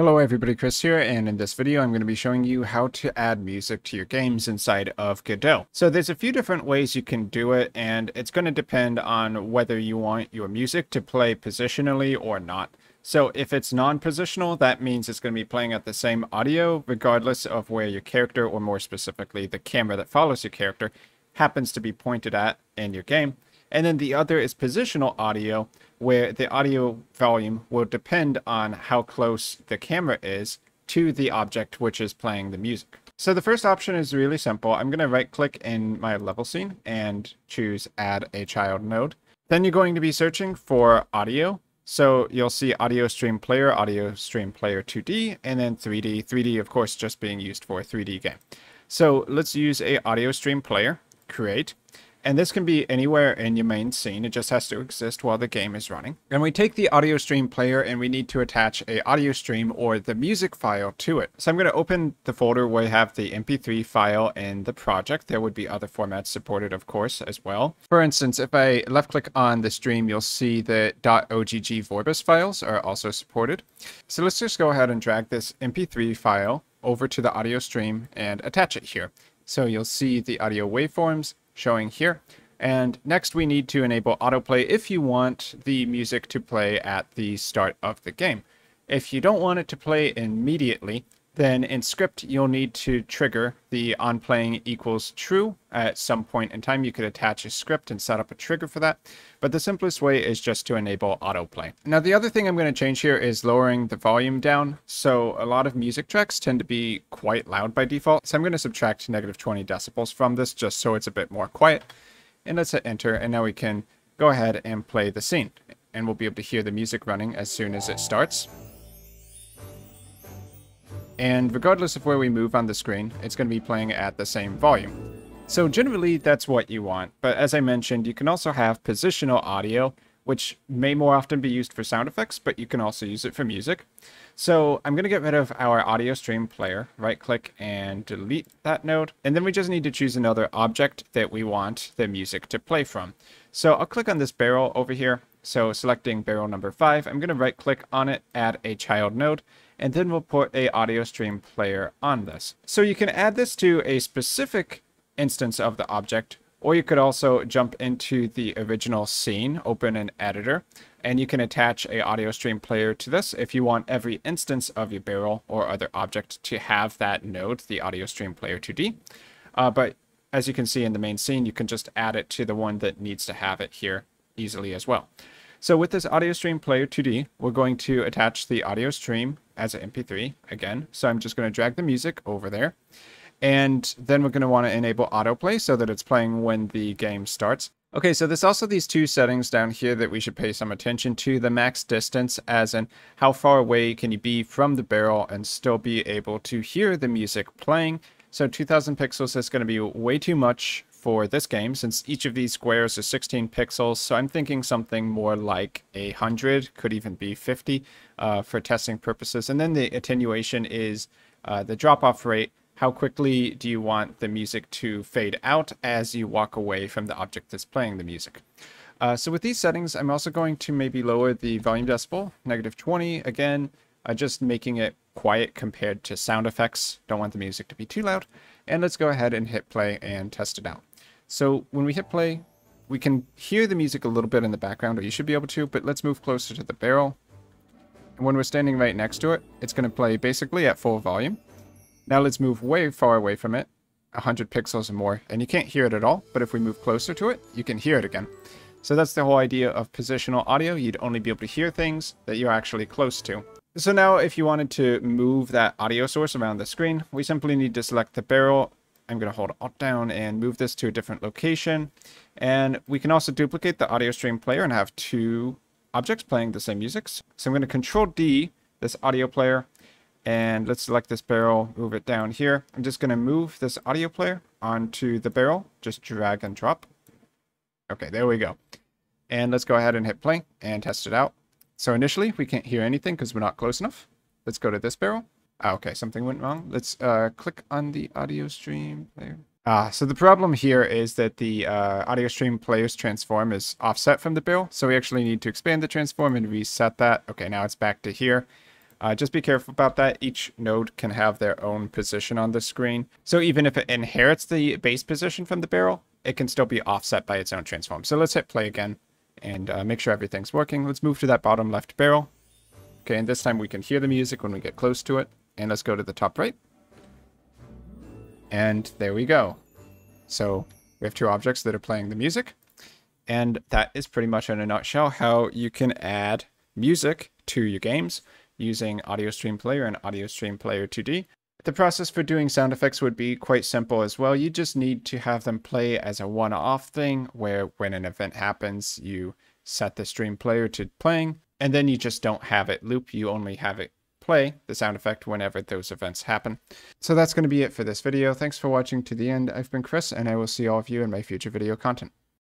Hello everybody, Chris here, and in this video I'm going to be showing you how to add music to your games inside of Godot. So there's a few different ways you can do it, and it's going to depend on whether you want your music to play positionally or not. So if it's non-positional, that means it's going to be playing at the same audio, regardless of where your character, or more specifically, the camera that follows your character, happens to be pointed at in your game. And then the other is positional audio, where the audio volume will depend on how close the camera is to the object which is playing the music. So the first option is really simple. I'm going to right click in my level scene and choose add a child node. Then you're going to be searching for audio. So you'll see audio stream player, audio stream player 2D, and then 3D. 3D, of course, just being used for a 3D game. So let's use a audio stream player, create. And this can be anywhere in your main scene. It just has to exist while the game is running. And we take the audio stream player and we need to attach a audio stream or the music file to it. So I'm going to open the folder where we have the MP3 file in the project. There would be other formats supported, of course, as well. For instance, if I left click on the stream, you'll see the .ogg Vorbis files are also supported. So let's just go ahead and drag this MP3 file over to the audio stream and attach it here. So you'll see the audio waveforms showing here. And next we need to enable autoplay if you want the music to play at the start of the game. If you don't want it to play immediately, then in script you'll need to trigger the on playing equals true at some point in time. You could attach a script and set up a trigger for that, but the simplest way is just to enable autoplay. Now the other thing I'm going to change here is lowering the volume down. So a lot of music tracks tend to be quite loud by default, so I'm going to subtract negative 20 decibels from this just so it's a bit more quiet. And let's hit enter, and now we can go ahead and play the scene. And we'll be able to hear the music running as soon as it starts. And regardless of where we move on the screen, it's going to be playing at the same volume. So generally, that's what you want. But as I mentioned, you can also have positional audio, which may more often be used for sound effects, but you can also use it for music. So I'm going to get rid of our audio stream player, right click and delete that node. And then we just need to choose another object that we want the music to play from. So I'll click on this barrel over here. So selecting barrel number five, I'm going to right click on it, add a child node, and then we'll put a audio stream player on this. So you can add this to a specific instance of the object, or you could also jump into the original scene, open an editor, and you can attach a audio stream player to this if you want every instance of your barrel or other object to have that node, the audio stream player 2D. Uh, but as you can see in the main scene, you can just add it to the one that needs to have it here easily as well. So with this audio stream player 2D, we're going to attach the audio stream as an MP3 again. So I'm just going to drag the music over there. And then we're going to want to enable autoplay so that it's playing when the game starts. Okay, so there's also these two settings down here that we should pay some attention to. The max distance, as in how far away can you be from the barrel and still be able to hear the music playing. So 2000 pixels is going to be way too much for this game, since each of these squares is 16 pixels, so I'm thinking something more like a 100, could even be 50 uh, for testing purposes. And then the attenuation is uh, the drop-off rate. How quickly do you want the music to fade out as you walk away from the object that's playing the music? Uh, so with these settings, I'm also going to maybe lower the volume decibel, negative 20, again, uh, just making it quiet compared to sound effects. Don't want the music to be too loud. And let's go ahead and hit play and test it out. So when we hit play, we can hear the music a little bit in the background, or you should be able to, but let's move closer to the barrel. And when we're standing right next to it, it's going to play basically at full volume. Now let's move way far away from it, 100 pixels or more, and you can't hear it at all, but if we move closer to it, you can hear it again. So that's the whole idea of positional audio. You'd only be able to hear things that you're actually close to. So now if you wanted to move that audio source around the screen, we simply need to select the barrel I'm going to hold Alt down and move this to a different location. And we can also duplicate the audio stream player and have two objects playing the same music. So I'm going to Control D this audio player and let's select this barrel, move it down here. I'm just going to move this audio player onto the barrel, just drag and drop. Okay, there we go. And let's go ahead and hit play and test it out. So initially we can't hear anything because we're not close enough. Let's go to this barrel Ah, okay, something went wrong. Let's uh, click on the audio stream player. Ah, so the problem here is that the uh, audio stream player's transform is offset from the barrel, so we actually need to expand the transform and reset that. Okay, now it's back to here. Uh, just be careful about that. Each node can have their own position on the screen. So even if it inherits the base position from the barrel, it can still be offset by its own transform. So let's hit play again and uh, make sure everything's working. Let's move to that bottom left barrel. Okay, and this time we can hear the music when we get close to it. And let's go to the top right. And there we go. So we have two objects that are playing the music. And that is pretty much in a nutshell how you can add music to your games using Audio Stream Player and Audio Stream Player 2D. The process for doing sound effects would be quite simple as well. You just need to have them play as a one-off thing where when an event happens, you set the stream player to playing, and then you just don't have it loop. You only have it play the sound effect whenever those events happen. So that's going to be it for this video. Thanks for watching to the end. I've been Chris, and I will see all of you in my future video content.